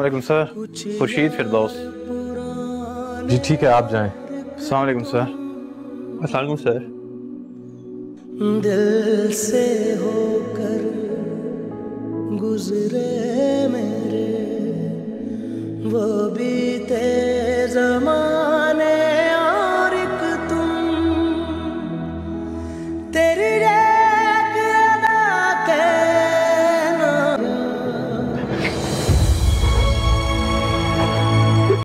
अलैक्म sir. Khurshid फिरदौस। जी ठीक है आप जाएँ। अलैक्म सर। अस्सलाम सर। दिल से होकर गुजरे मेरे वो बीते जमाने और एक तुम। तेरे